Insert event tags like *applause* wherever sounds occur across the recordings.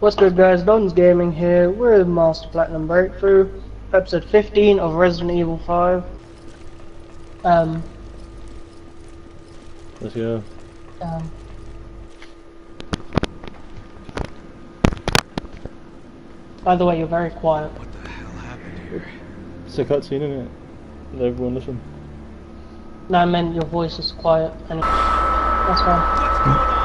What's good guys, Don's Gaming here, we're the Master Platinum Breakthrough, episode 15 of Resident Evil 5. Um, Let's go. um, by the way, you're very quiet. What the hell happened here? It's a cutscene, isn't it? Let everyone listen. No, I meant your voice is quiet, and that's fine.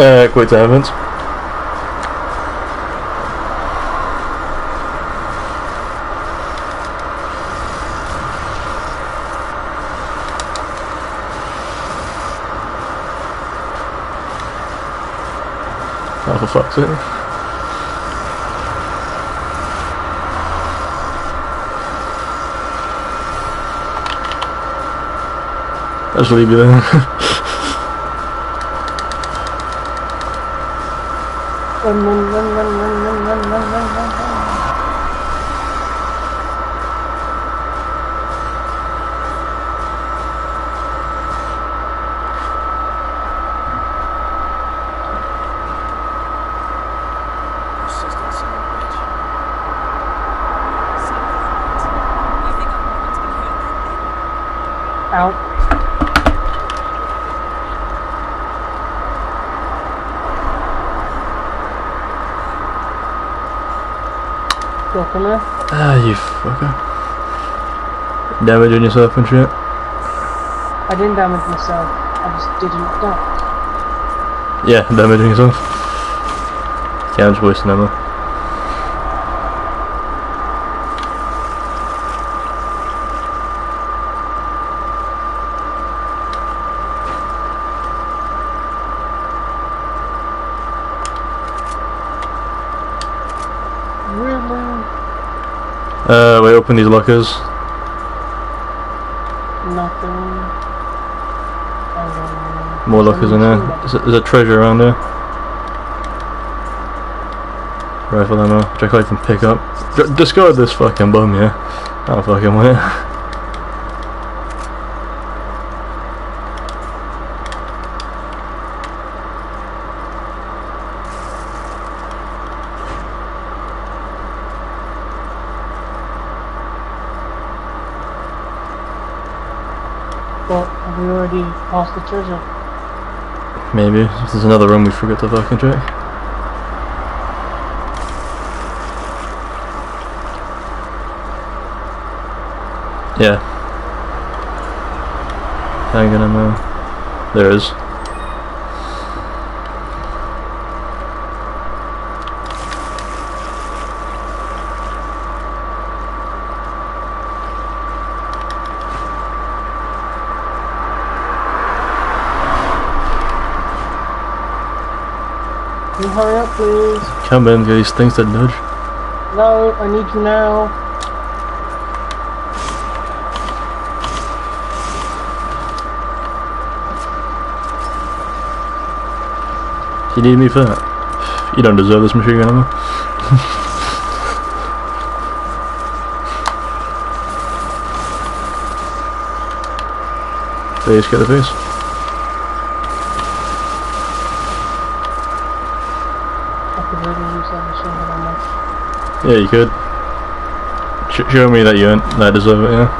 Uh, time events. Oh, for fuck's sake. I'll leave you there. *laughs* Run, run, run, run, run, run, run, run, run, run, run. Persistent son of a bitch. You think I'm the one to hurt that thing? Ow. Here. Ah, you fucker. Damaging yourself and shit. I didn't damage myself. I just didn't die. Yeah, damaging yourself. Yeah, I'm just wasting ammo. These lockers. Nothing. Um, More lockers in there. There's a, there's a treasure around there. Rifle ammo, which I even pick up. D- discard this fucking bum, yeah. I don't fucking want it. *laughs* But have we already passed the treasure? Maybe. If there's another room we forgot to fucking check. Yeah. I'm gonna move. There is. Hurry up, please? Come in, these things that nudge. No, I need you now. You need me for that? You don't deserve this machine gun ammo. *laughs* Please get the face. I could really use that machine gun ammo. Yeah, you could. Sh show me that you that deserve it, yeah.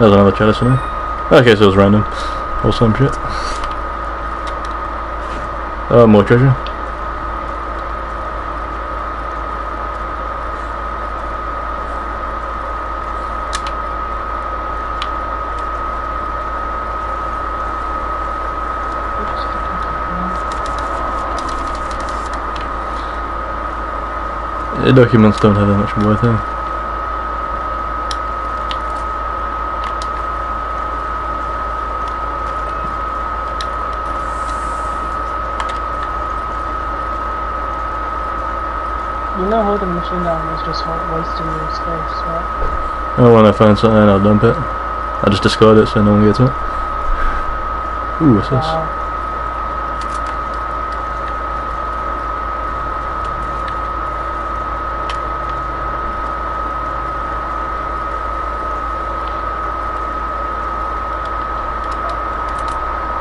There's another chalice in there. Okay, so it was random. Or some shit. Oh, more treasure. The documents don't have that much worth here. You know holding the machine gun is just wa- wasting your space, right? Oh, when I find something, I'll dump it. I just discard it so no one gets it. Ooh, what's this? Wow. Do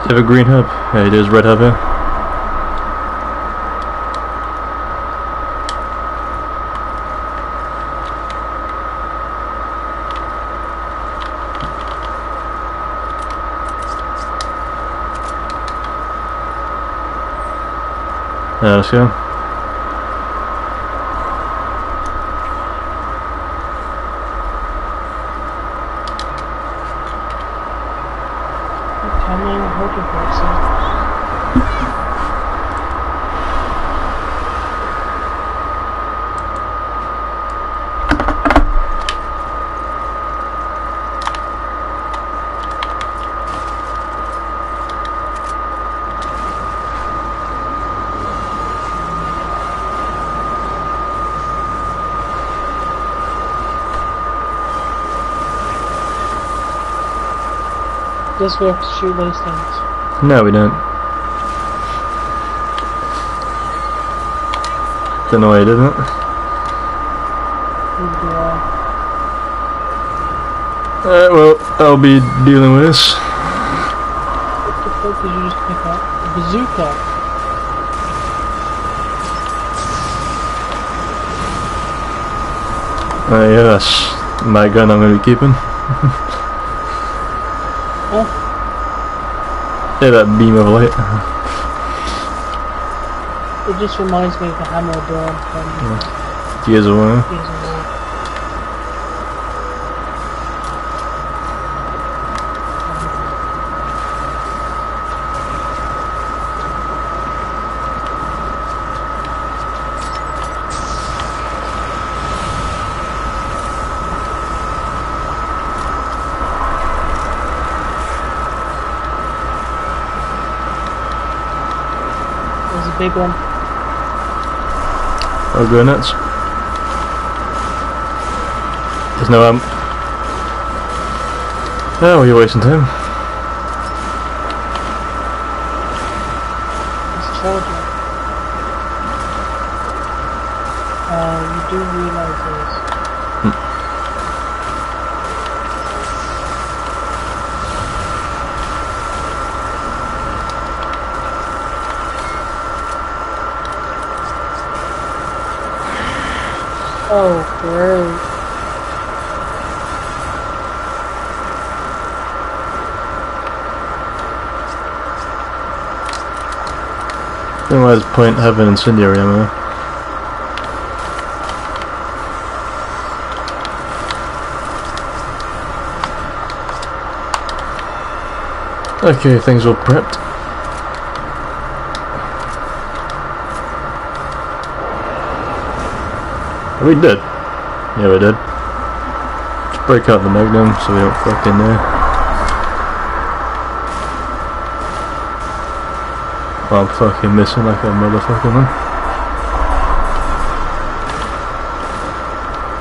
have a green herb? Yeah, it is red herb here. Yeah, let's go. Tell me you're hoping for it, so. Guess we have to shoot those things. No, we don't. Don't know why didn't it? Alright, well, I'll be dealing with this. What the fuck did you just pick up? A bazooka. Uh, yeah, that's my gun I'm gonna be keeping. *laughs* Huh? Yeah, that beam of light. It just reminds me of the hammer dawn from of War. Gears of War. There's a big one. Oh, go nuts. There's no amp. Oh, you're wasting time. It's charging. Uh, you do realize this. Oh, great. Then why does point have an incendiary ammo? Okay, things all prepped. We did. Yeah, we did. Just break out the magnum so we don't fuck in there. I'm fucking missing like a motherfucker, man.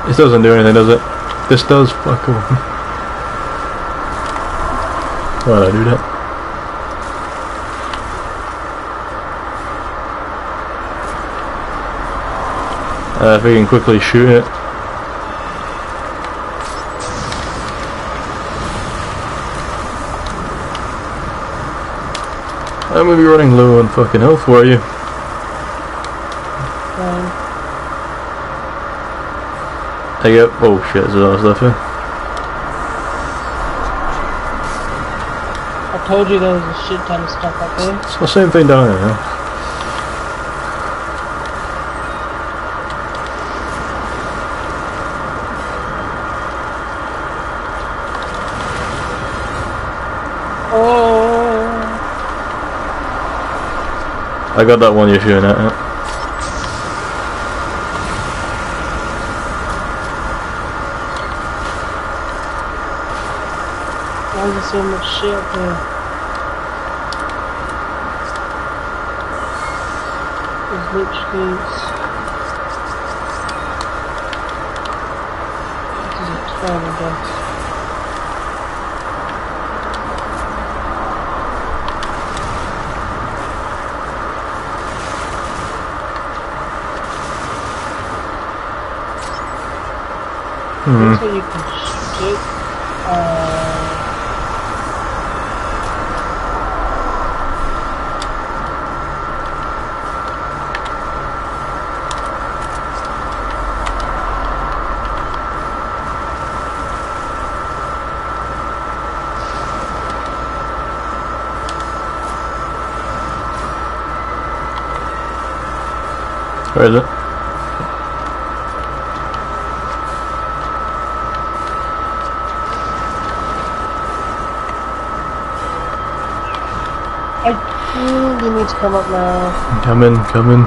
This doesn't do anything, does it? This does fuck all. *laughs* Why'd I do that? Uh, if we can quickly shoot it. I'm gonna be running low on fucking health for you. Um, I get. Oh shit, there's a lot of stuff here. I told you there was a shit ton of stuff up there. It's the same thing down there. huh? Oh, I got that one you're shooting at. yeah. why is there so much shit up there? There's literally... This is a ton of Hmm. Like you can. Uh, Where is it? Think *gasps* you need to come up now. Coming, coming.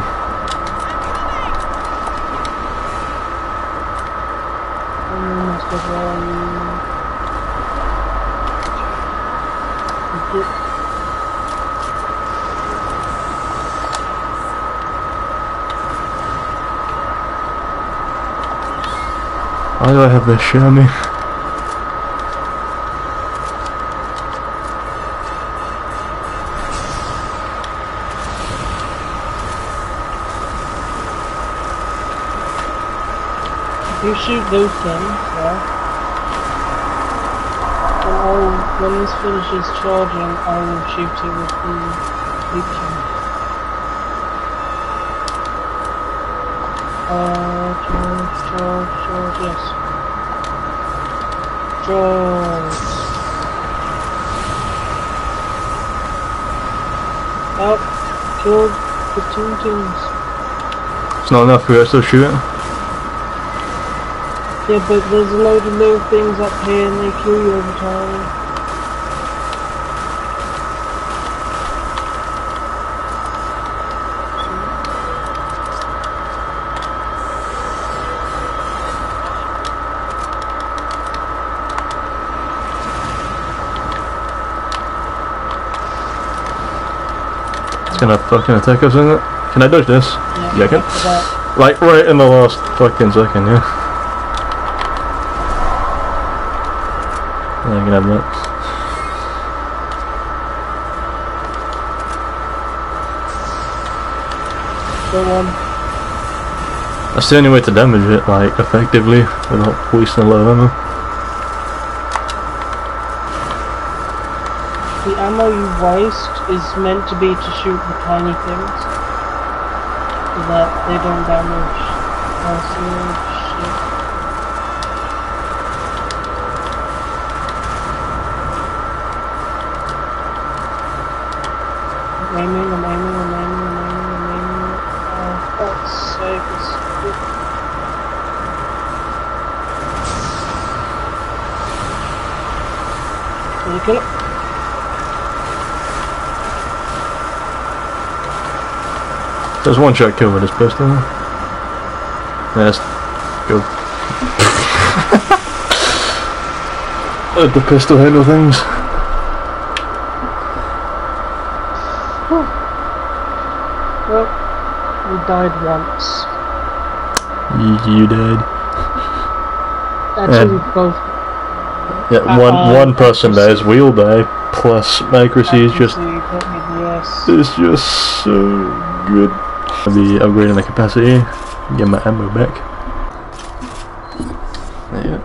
Mm, let's go run. Get- Why do I have this shit you shoot those things, yeah. When, I'll, when this finishes charging, I will shoot it with the leap. Uh, charge, charge, charge, yes. Charge. Up, killed the two things. It's not enough, we are still shooting. Yeah, but there's a load of little things up here and they kill you over time. It's gonna fucking attack us, isn't it? Can I dodge this? Yeah, I can. Like, right in the last fucking second, yeah. Yeah, I can have. That's the only way to damage it, like, effectively, without wasting a lot of ammo. The ammo you waste is meant to be to shoot the tiny things. So that they don't damage us you kill it? One shot kill with his pistol? That's good. *laughs* Let the pistol handle things. well, we died once. You, you And. Actually, we both yeah, one Uh, one person dies, we'll die. Plus, accuracy is just Accuracy, don't need the S. it's just so good. I'll be upgrading the capacity. Get my ammo back. Yeah.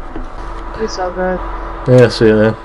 It's all good. Yeah, see you then.